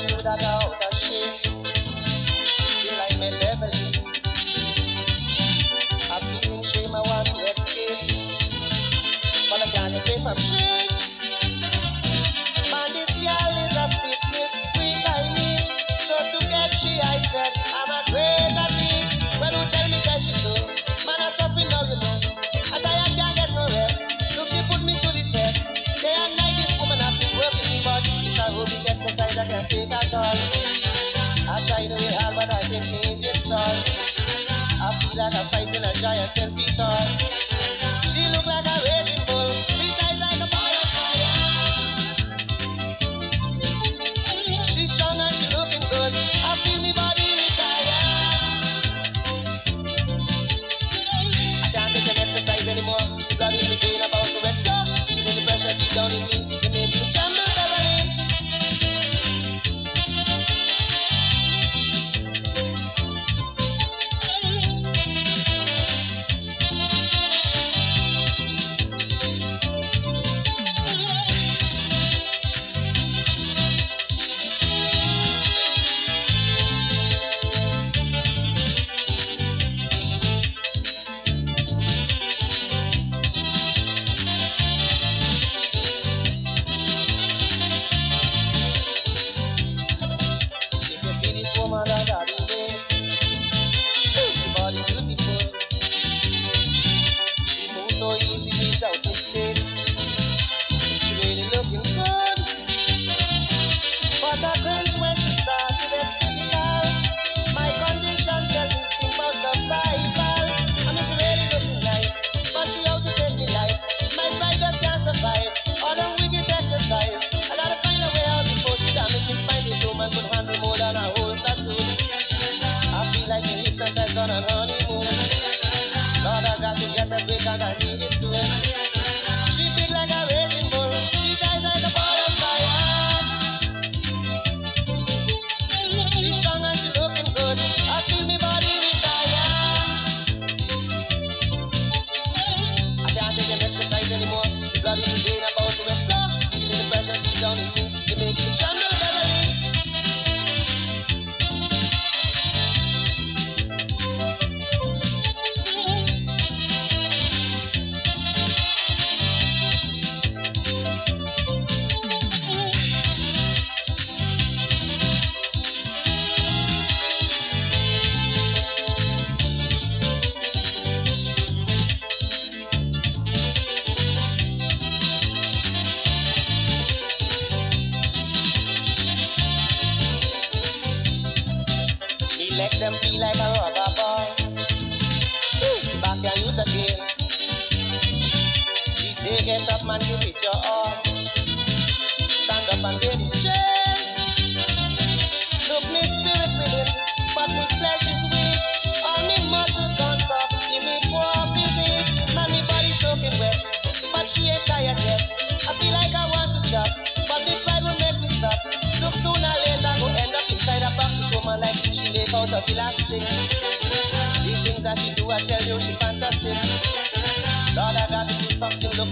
I knew that out fighting Say get up man, you with your arm. Stand up and get it shame. Look me spirit with it, but me flesh is weak. All me muscle gone soft, give me poor physique. Man, me body soaking wet, but she ain't tired yet. I feel like I want to stop, but me pride will make me stop. Look sooner or later, go end up inside a box with woman like. She made out of elastic. These things that she do, I tell you, she fantastic. Lord, I got to do something to